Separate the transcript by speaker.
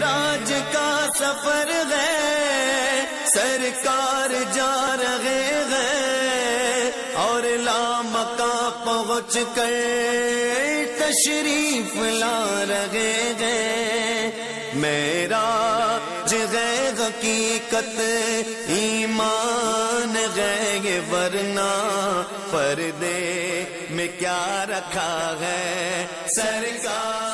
Speaker 1: راج کا سفر ہے، سرکار جا رہے ہیں اور لام کا پہنچ کر تشریف لا رہے ہیں۔ میرا جگہ حقیقت، ایمان گئے ورنہ، پردے میں کیا رکھا ہے؟ سرکار